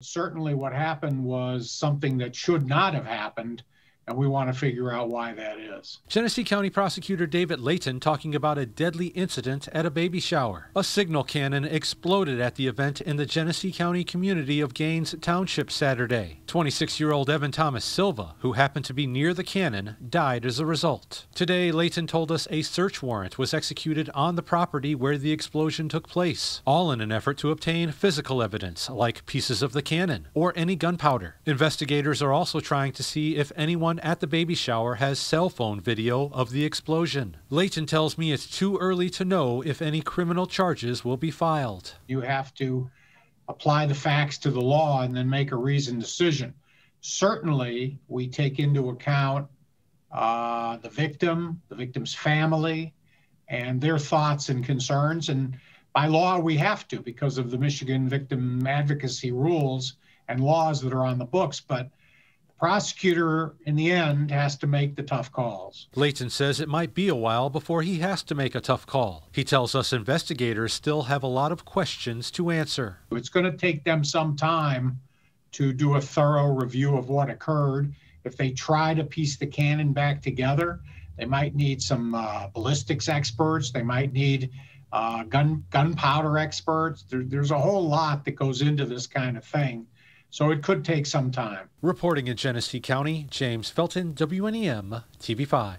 Certainly, what happened was something that should not have happened and we want to figure out why that is. Genesee County Prosecutor David Leyton talking about a deadly incident at a baby shower. A signal cannon exploded at the event in the Genesee County community of Gaines Township Saturday. 26 year old Evan Thomas Silva, who happened to be near the cannon, died as a result. Today, Leyton told us a search warrant was executed on the property where the explosion took place, all in an effort to obtain physical evidence like pieces of the cannon or any gunpowder. Investigators are also trying to see if anyone at the baby shower has cell phone video of the explosion. Leyton tells me it's too early to know if any criminal charges will be filed. You have to apply the facts to the law and then make a reasoned decision. Certainly, we take into account uh, the victim, the victim's family, and their thoughts and concerns. And by law, we have to because of the Michigan victim advocacy rules and laws that are on the books. But prosecutor in the end has to make the tough calls. Leyton says it might be a while before he has to make a tough call. He tells us investigators still have a lot of questions to answer. It's going to take them some time to do a thorough review of what occurred. If they try to piece the cannon back together, they might need some uh, ballistics experts. They might need uh, gun gunpowder experts. There, there's a whole lot that goes into this kind of thing. So it could take some time. Reporting in Genesee County, James Felton, WNEM, TV5.